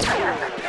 Perfect.